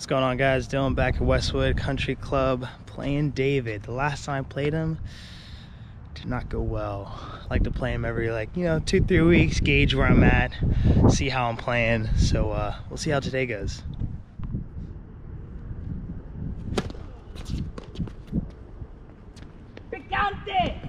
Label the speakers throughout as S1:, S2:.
S1: What's going on guys? Dillon back at Westwood Country Club playing David. The last time I played him did not go well. I like to play him every like, you know, two, three weeks, gauge where I'm at, see how I'm playing. So uh, we'll see how today goes.
S2: Picante!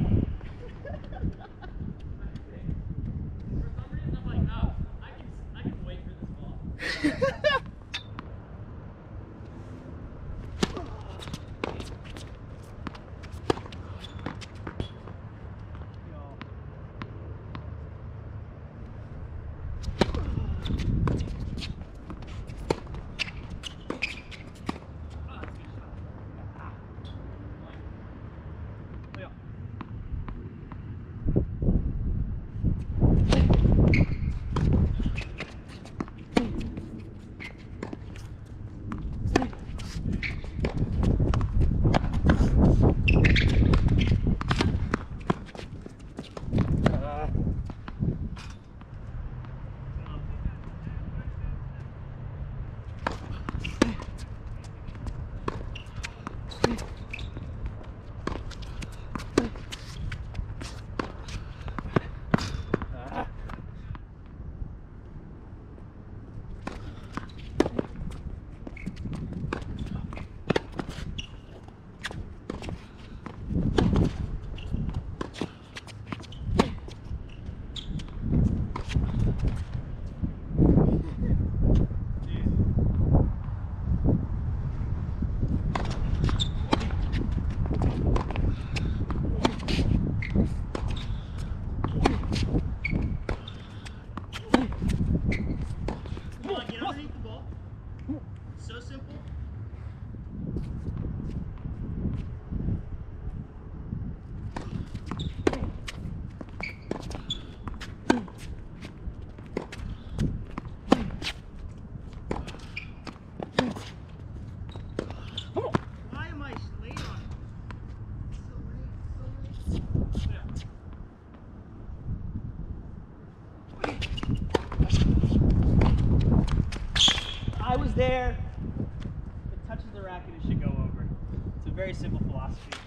S2: Very simple philosophy.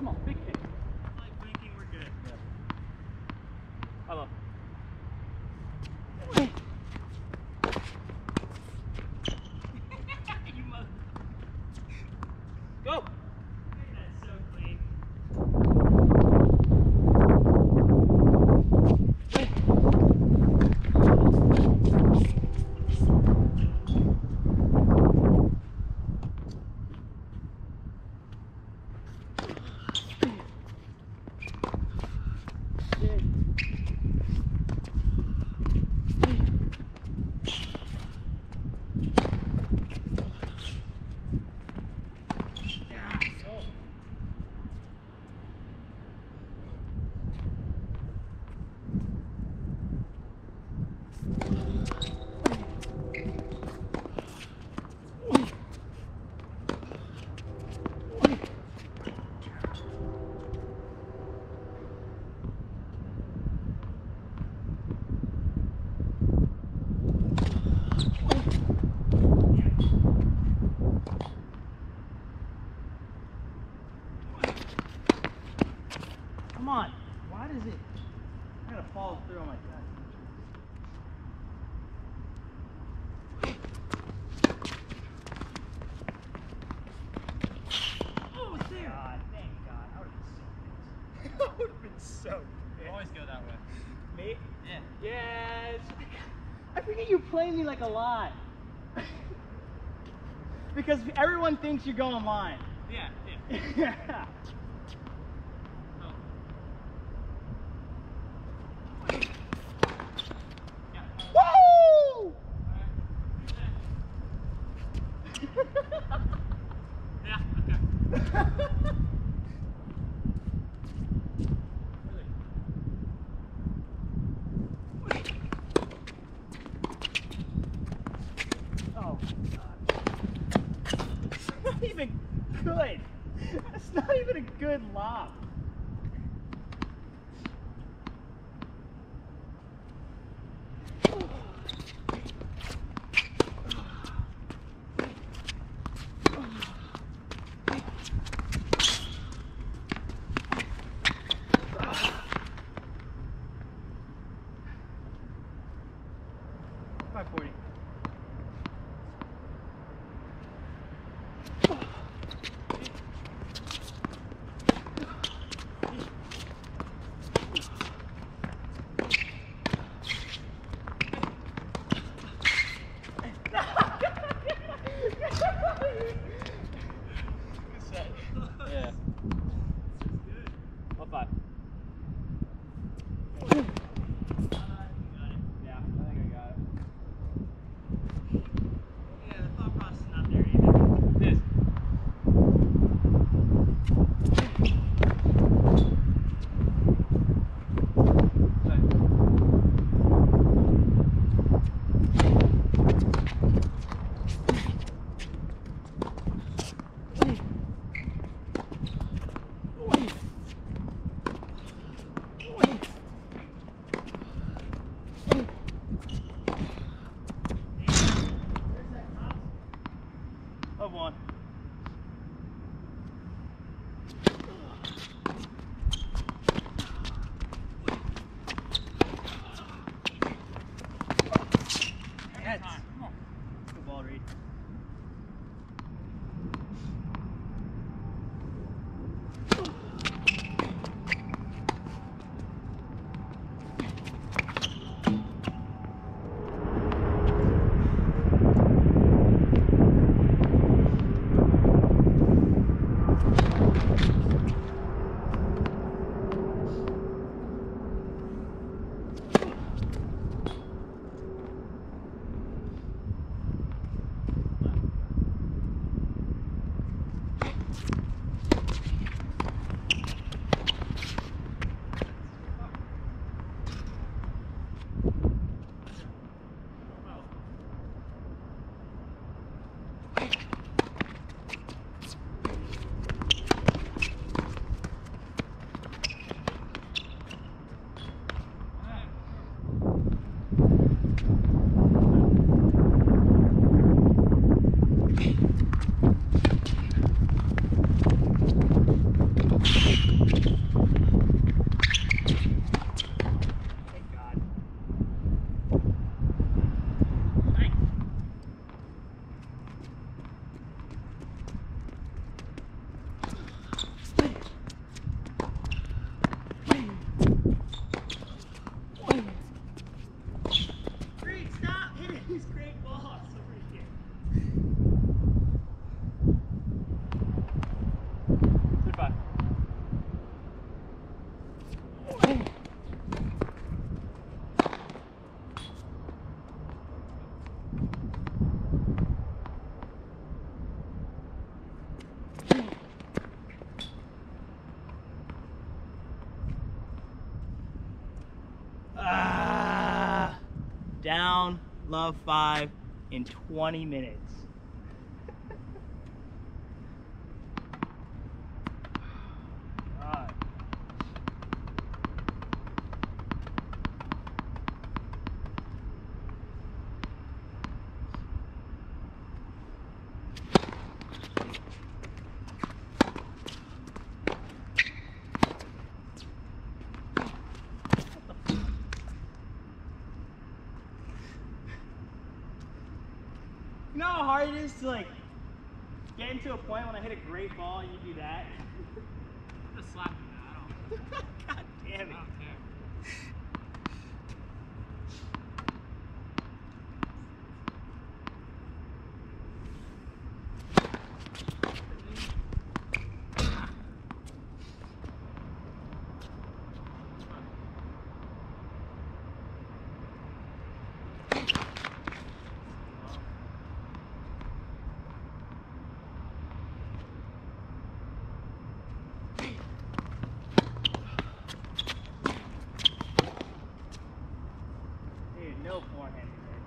S2: Come on, big you play me like a lot. because everyone thinks you go online.
S3: Yeah, yeah.
S2: yeah. even good. That's not even a good lob. down love five in 20 minutes. Hard it is to like get into a point when I hit a great ball and you do that?
S3: I'm just slapping. I don't.
S2: God damn
S3: I
S2: it.
S3: don't care.
S2: Dude, no forehand today.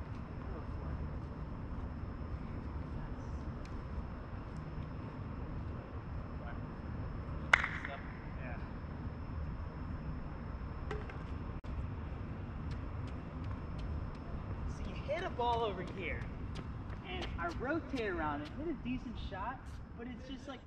S2: No forehand. Yeah. So you hit a ball over here, and I rotate around and hit a decent shot, but it's just like